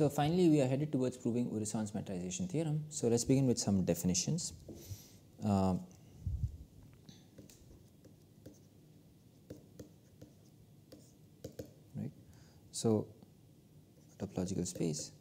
So finally, we are headed towards proving Urysohn's metrization theorem. So let's begin with some definitions. Uh, right. So topological space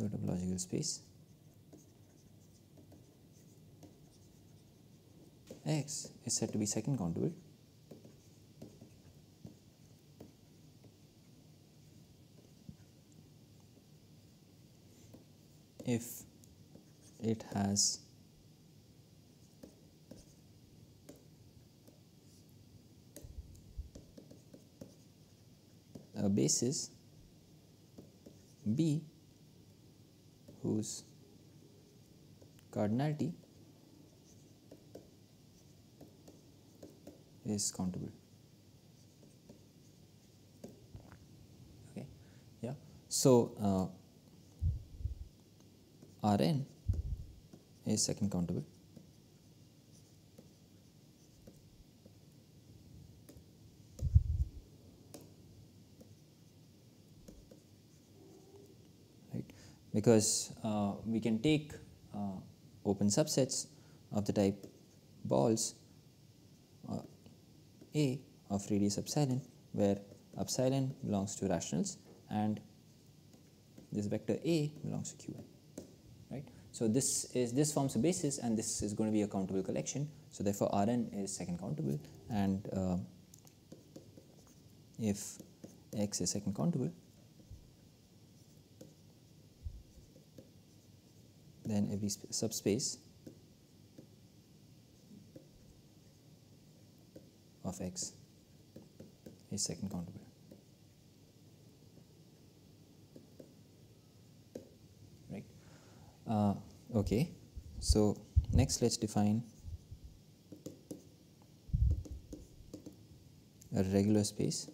so topological space. X is said to be second countable if it has a basis B whose cardinality is countable. Okay, yeah. So uh, Rn is second countable. Right, because uh, we can take uh, open subsets of the type balls uh, A of radius epsilon where epsilon belongs to rationals and this vector A belongs to Qn right. So this is this forms a basis and this is going to be a countable collection. So therefore Rn is second countable and uh, if X is second countable then every subspace of X is second countable. Right. Uh, okay. So next, let's define a regular space.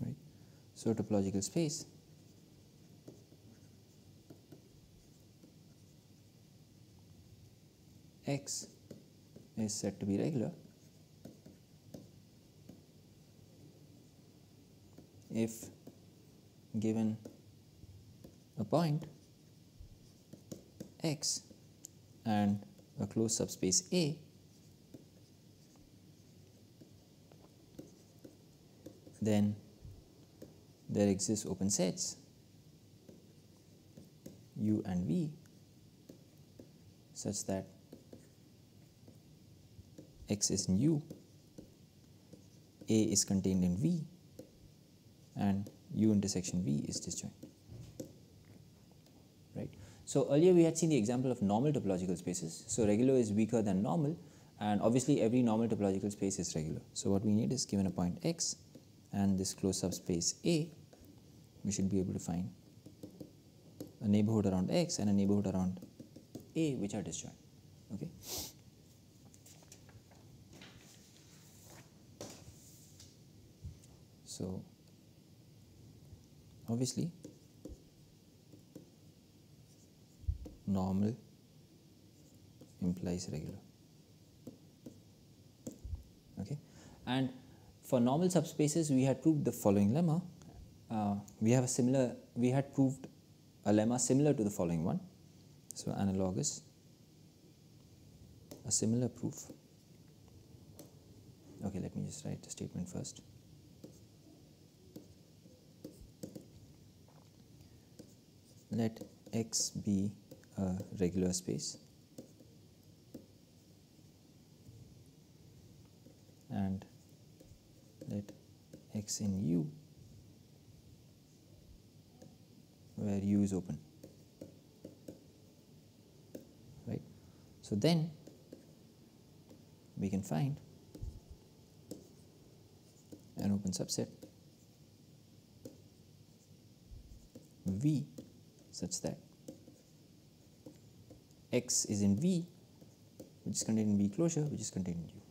Right. So topological space. X is said to be regular. If given a point x and a closed subspace A then there exist open sets u and v such that x is in U, A is contained in V and U intersection V is disjoint. Right. So earlier we had seen the example of normal topological spaces. So regular is weaker than normal and obviously every normal topological space is regular. So what we need is given a point x and this closed subspace A, we should be able to find a neighborhood around x and a neighborhood around A which are disjoint. Okay. So, obviously normal implies regular okay and for normal subspaces we had proved the following lemma uh, we have a similar we had proved a lemma similar to the following one. So analogous. A similar proof. Okay let me just write the statement first. Let X be a regular space. And let X in U where U is open right. So then we can find an open subset V such that x is in V which is contained in V closure which is contained in U.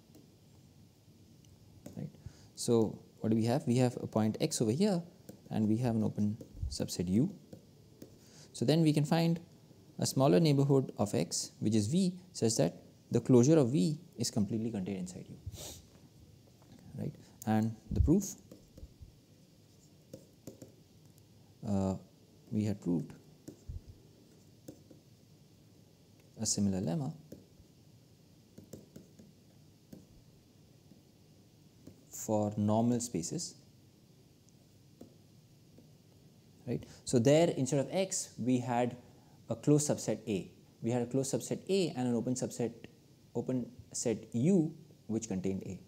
Right. So what do we have? We have a point x over here and we have an open subset U. So then we can find a smaller neighborhood of x which is V such that the closure of V is completely contained inside U. Right. And the proof uh, we had proved a similar lemma for normal spaces right so there instead of x we had a closed subset a. We had a closed subset a and an open subset open set u which contained a.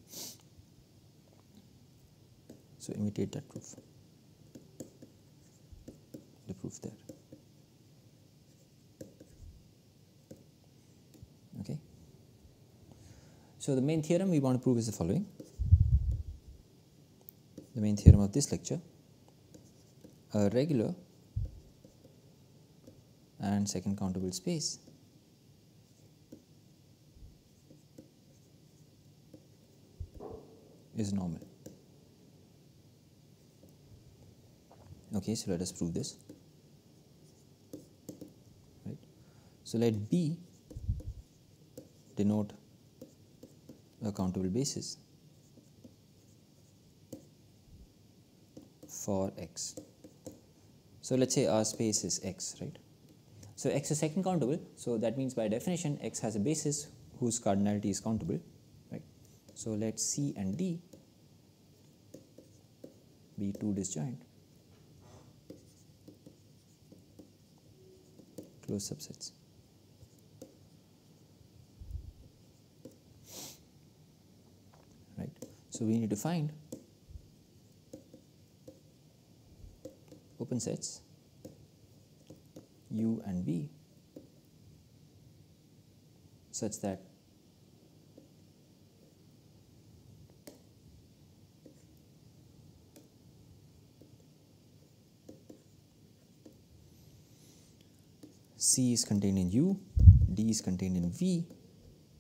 So imitate that proof. The proof there. Okay. So the main theorem we want to prove is the following. The main theorem of this lecture. A regular and second countable space is normal. Okay, so let us prove this. Right. So let B denote a countable basis for x. So let's say our space is x, right? So x is second countable, so that means by definition x has a basis whose cardinality is countable, right? So let C and D be two disjoint closed subsets. Right. So we need to find open sets u and v such that C is contained in U, D is contained in V,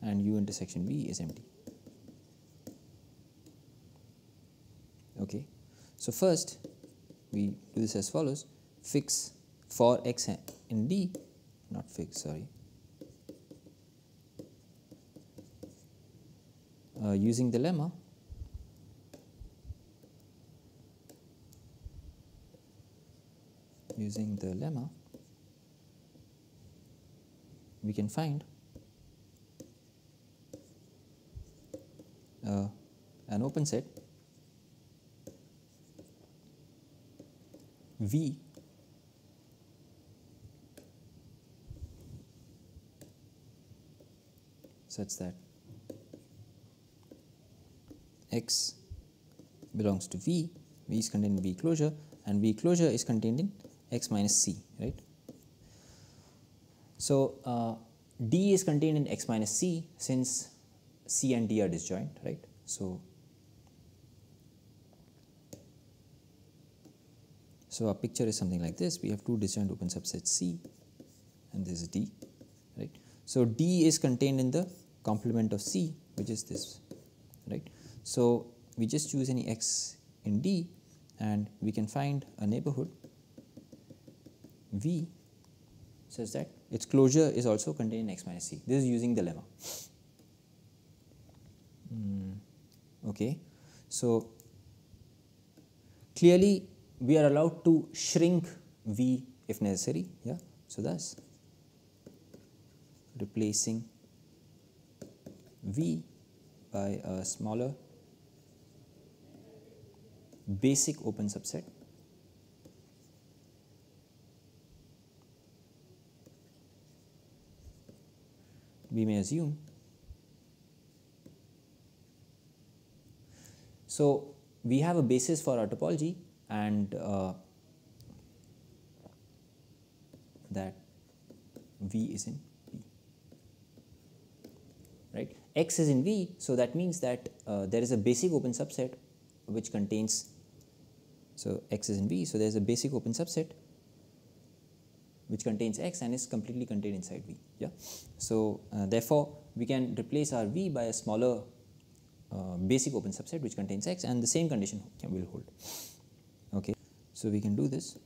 and U intersection V is empty. Okay. So first, we do this as follows fix for x in D not fix sorry uh, using the lemma using the lemma we can find uh, an open set V such that x belongs to V, V is contained in V closure and V closure is contained in x minus C, right. So, uh, D is contained in x minus C since C and D are disjoint, right. So, So our picture is something like this. We have two disjoint open subsets C and this is D, right? So D is contained in the complement of C, which is this, right? So we just choose any x in D and we can find a neighborhood V such that its closure is also contained in x minus C. This is using the lemma. Mm, okay, so clearly we are allowed to shrink V if necessary. Yeah. So thus replacing V by a smaller basic open subset we may assume so we have a basis for our topology and uh, that V is in V. Right? X is in V, so that means that uh, there is a basic open subset which contains, so X is in V, so there is a basic open subset which contains X and is completely contained inside V. Yeah. So uh, therefore, we can replace our V by a smaller uh, basic open subset which contains X and the same condition will hold. Okay, so we can do this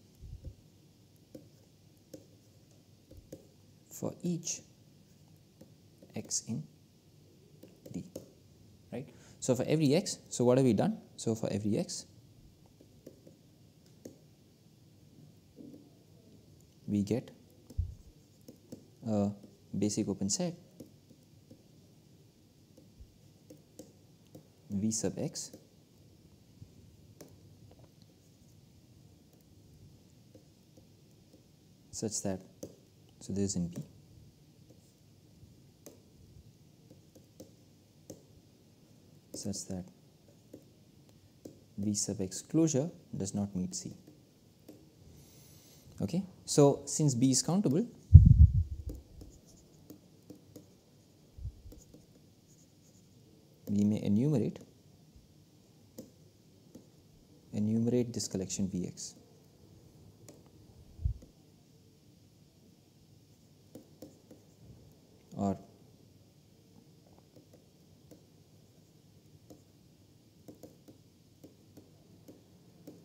for each X in Right. So, for every X, so what have we done? So, for every X, we get a basic open set v sub x such that so this is in B such that V sub x closure does not meet C. Okay. So, since B is countable, we may enumerate enumerate this collection Vx.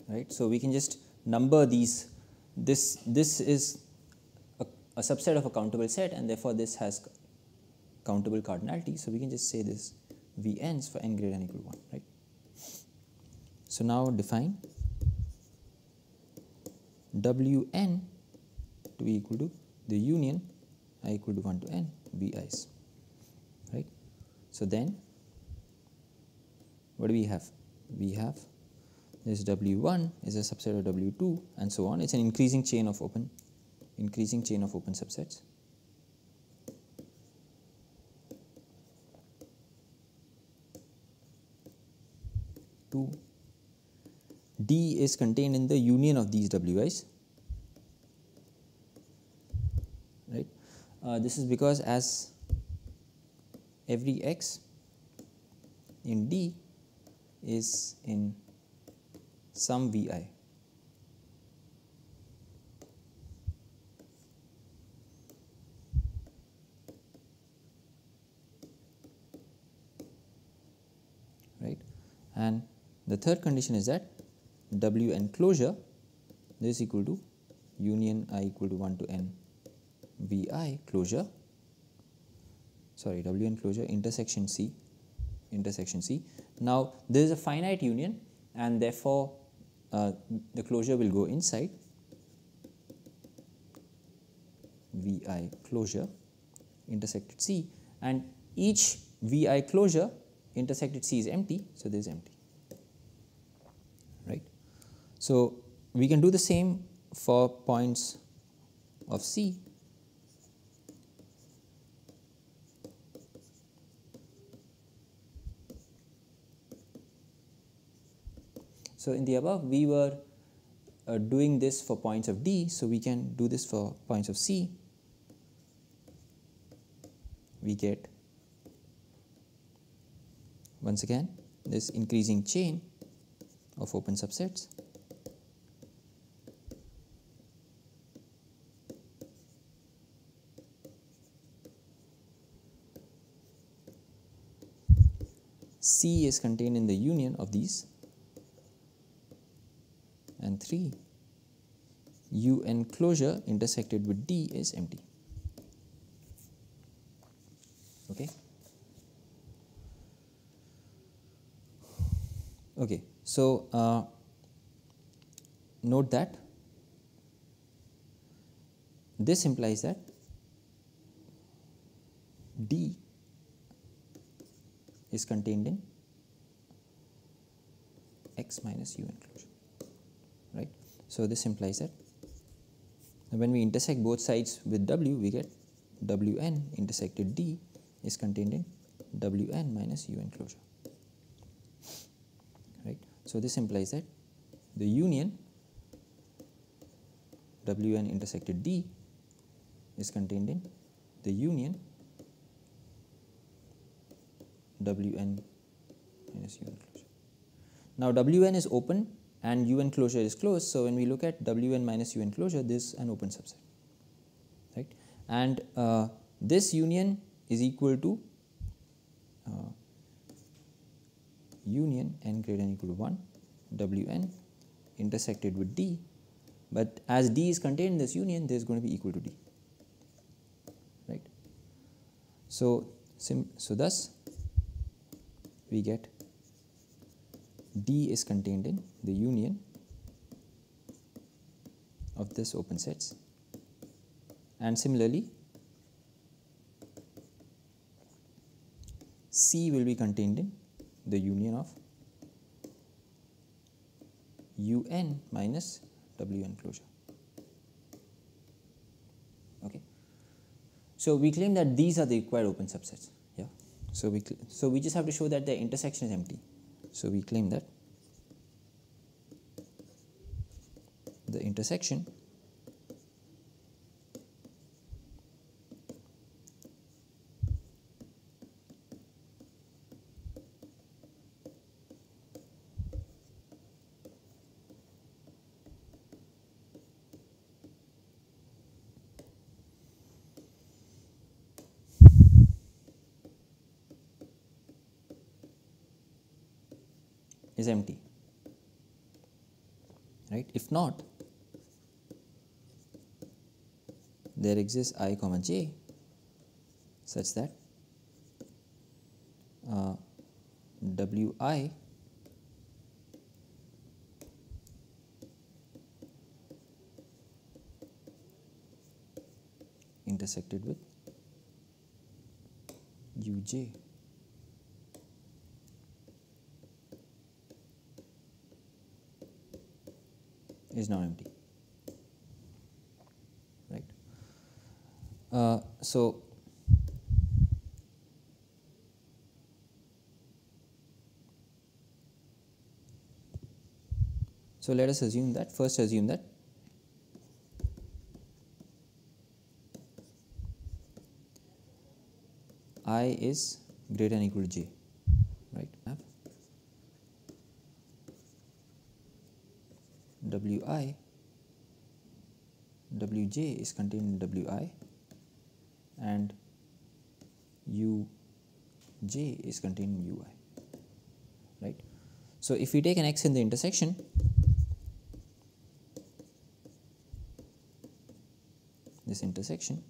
Right. So, we can just number these this this is a, a, subset of a countable set and therefore, this has countable cardinality. So, we can just say this V n's for n greater than equal to 1 right. So, now define W n to be equal to the union i equal to 1 to n V i's right. So, then what do we have? We have this W1 is a subset of W2 and so on. It is an increasing chain of open, increasing chain of open subsets. Two. D is contained in the union of these Wi's, right. Uh, this is because as every x in D is in some Vi. right and the third condition is that W closure this is equal to union i equal to 1 to n Vi closure sorry W closure intersection C intersection C. Now, there is a finite union and therefore, uh, the closure will go inside Vi closure intersected C and each Vi closure intersected C is empty. So, this is empty right. So, we can do the same for points of C So, in the above we were uh, doing this for points of D. So, we can do this for points of C. We get once again this increasing chain of open subsets. C is contained in the union of these and 3 un closure intersected with D is empty. Okay. Okay. So, uh, note that this implies that D is contained in x minus un closure. So, this implies that when we intersect both sides with W, we get W n intersected D is contained in W n minus Un closure. Right. So, this implies that the union W n intersected D is contained in the union W n minus Un closure. Now, W n is open and un closure is closed. So, when we look at wn minus un closure this is an open subset right and uh, this union is equal to uh, union n greater than equal to 1 wn intersected with d but as d is contained in this union this is going to be equal to d right. So, so thus we get d is contained in the union of this open sets and similarly C will be contained in the union of un minus wn closure. Okay. So we claim that these are the required open subsets. Yeah. So we so we just have to show that the intersection is empty. So we claim that the intersection is empty right if not. There exists i comma j such that uh, wi intersected with uj is now empty. Right. Uh, so so let us assume that first assume that i is greater than equal to j right wi wj is contained in wi and uj is contained in ui right? So if we take an x in the intersection this intersection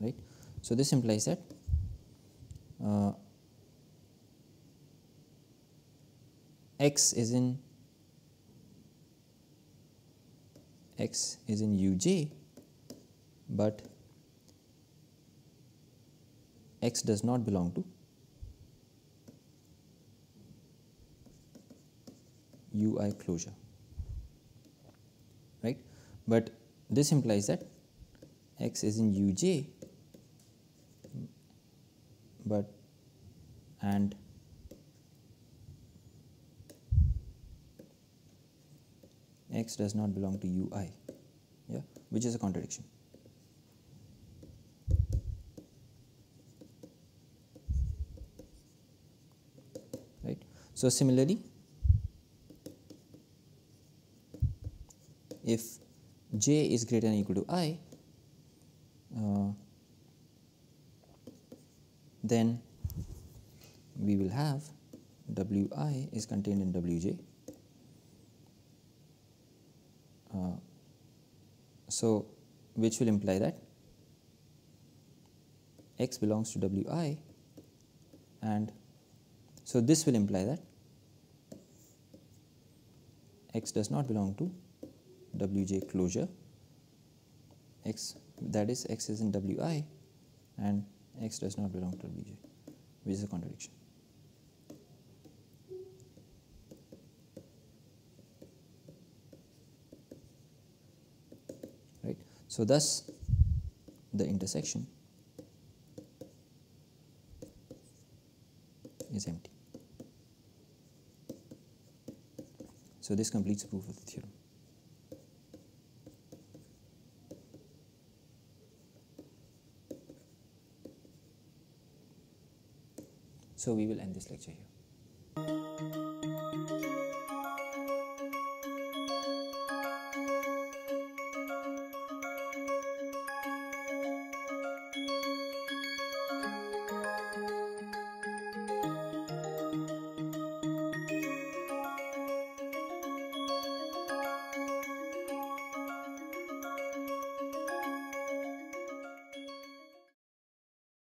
right? So this implies that uh, x is in x is in uj but x does not belong to ui closure right? But this implies that x is in uj but and x does not belong to ui, yeah, which is a contradiction. Right. So similarly, if j is greater than equal to i, uh, then we will have wi is contained in wj uh, so which will imply that x belongs to wi and so this will imply that x does not belong to wj closure. X that is x is in wi and x does not belong to wj which is a contradiction So, thus the intersection is empty. So, this completes the proof of the theorem. So, we will end this lecture here.